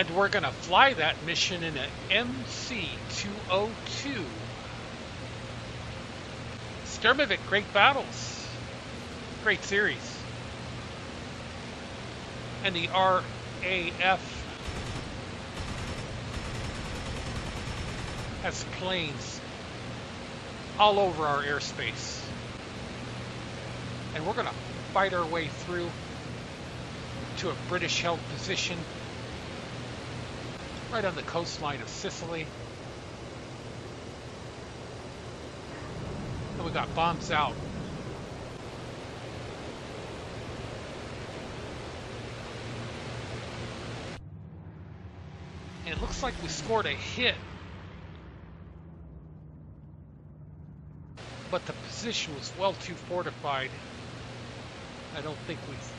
And we're going to fly that mission in an MC-202. Sturmovik, great battles. Great series. And the RAF has planes all over our airspace. And we're going to fight our way through to a British held position right on the coastline of Sicily. And we got bombs out. And it looks like we scored a hit. But the position was well too fortified. I don't think we've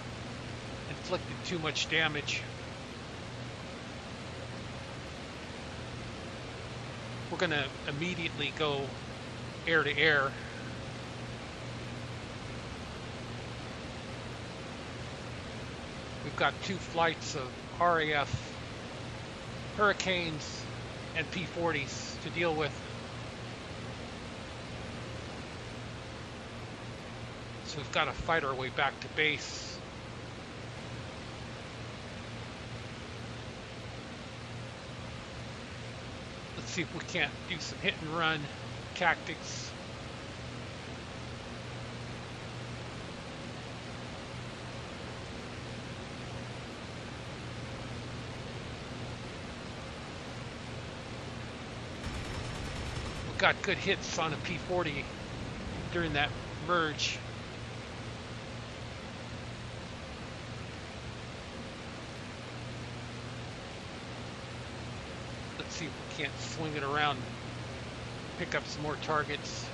inflicted too much damage. We're going to immediately go air to air. We've got two flights of RAF Hurricanes and P-40s to deal with. So we've got to fight our way back to base. Let's see if we can't do some hit and run tactics. We got good hits on a P40 during that merge. See if we can't swing it around pick up some more targets.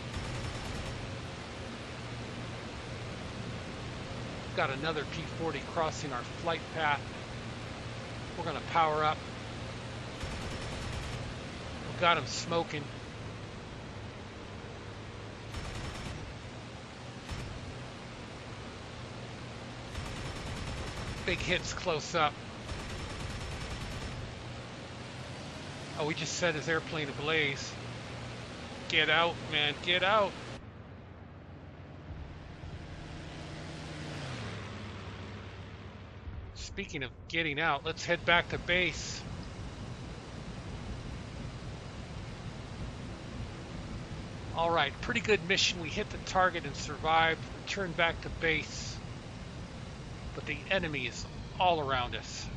Got another P-40 crossing our flight path. We're going to power up. We've got him smoking. Big hits close up. Oh, we just set his airplane ablaze. Get out, man, get out. Speaking of getting out, let's head back to base. All right, pretty good mission. We hit the target and survived. Return back to base. But the enemy is all around us.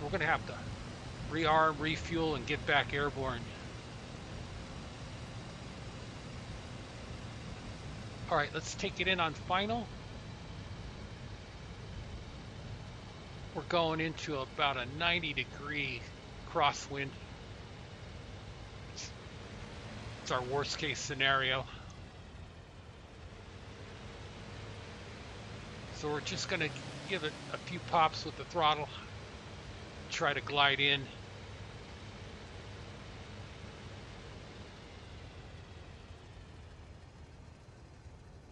So we're going to have to rearm, refuel, and get back airborne. All right, let's take it in on final. We're going into about a 90 degree crosswind. It's, it's our worst case scenario. So we're just going to give it a few pops with the throttle try to glide in.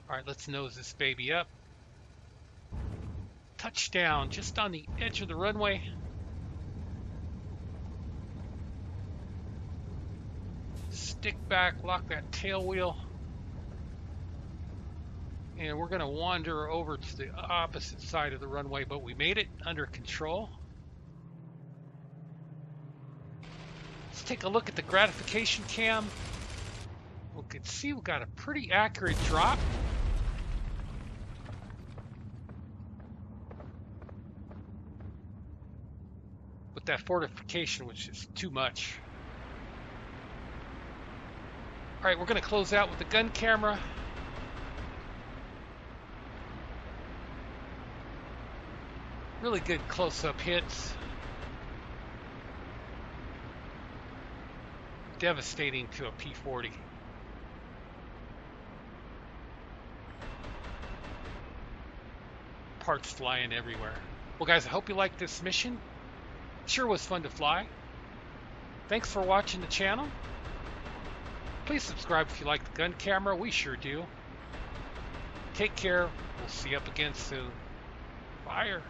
All right, let's nose this baby up. Touchdown just on the edge of the runway. Stick back, lock that tail wheel. And we're going to wander over to the opposite side of the runway, but we made it under control. Take a look at the gratification cam. We can see we got a pretty accurate drop. With that fortification, which is too much. All right, we're going to close out with the gun camera. Really good close-up hits. Devastating to a P-40. Parts flying everywhere. Well guys, I hope you liked this mission. Sure was fun to fly. Thanks for watching the channel. Please subscribe if you like the gun camera. We sure do. Take care. We'll see you up again soon. Fire.